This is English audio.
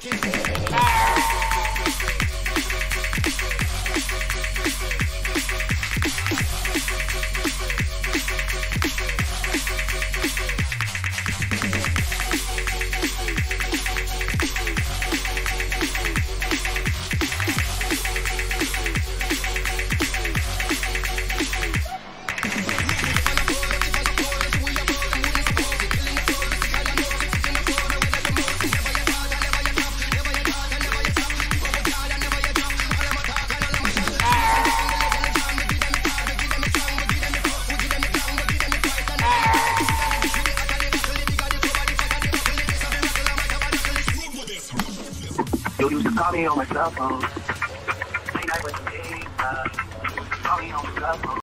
Fire You used to call me on my cell phone. Late night with me, uh, call me on my cell phone.